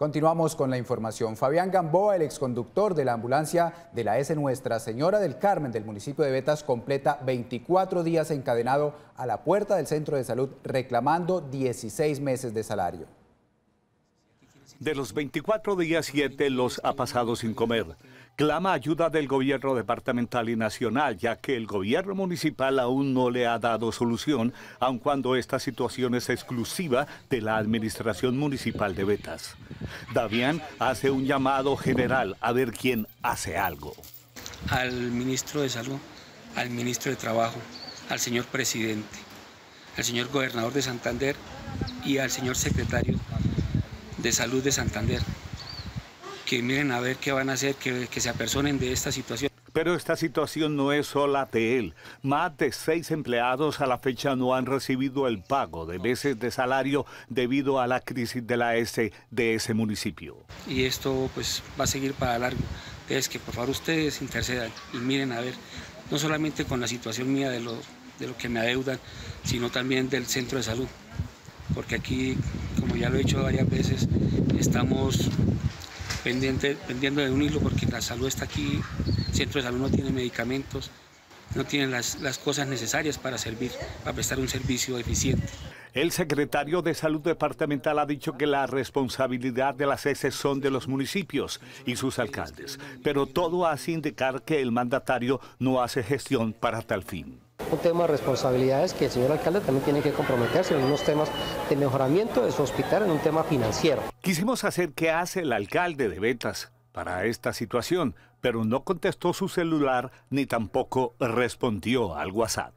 Continuamos con la información. Fabián Gamboa, el exconductor de la ambulancia de la S Nuestra Señora del Carmen del municipio de Betas, completa 24 días encadenado a la puerta del centro de salud reclamando 16 meses de salario. De los 24 días, 7 los ha pasado sin comer. Clama ayuda del gobierno departamental y nacional, ya que el gobierno municipal aún no le ha dado solución, aun cuando esta situación es exclusiva de la administración municipal de Betas. Davián hace un llamado general a ver quién hace algo. Al ministro de Salud, al ministro de Trabajo, al señor presidente, al señor gobernador de Santander y al señor secretario de Salud de Santander. Que miren a ver qué van a hacer, que, que se apersonen de esta situación. Pero esta situación no es sola de él. Más de seis empleados a la fecha no han recibido el pago de meses de salario debido a la crisis de la S de ese municipio. Y esto pues va a seguir para largo. Es que por favor ustedes intercedan y miren a ver, no solamente con la situación mía de lo, de lo que me adeudan, sino también del centro de salud. Porque aquí, como ya lo he hecho varias veces, estamos pendiente, pendiendo de un hilo porque la salud está aquí, el centro de salud no tiene medicamentos, no tiene las, las cosas necesarias para servir, para prestar un servicio eficiente. El secretario de Salud Departamental ha dicho que la responsabilidad de las heces son de los municipios y sus alcaldes, pero todo hace indicar que el mandatario no hace gestión para tal fin un tema de responsabilidades que el señor alcalde también tiene que comprometerse en unos temas de mejoramiento de su hospital, en un tema financiero. Quisimos hacer qué hace el alcalde de Betas para esta situación, pero no contestó su celular ni tampoco respondió al WhatsApp.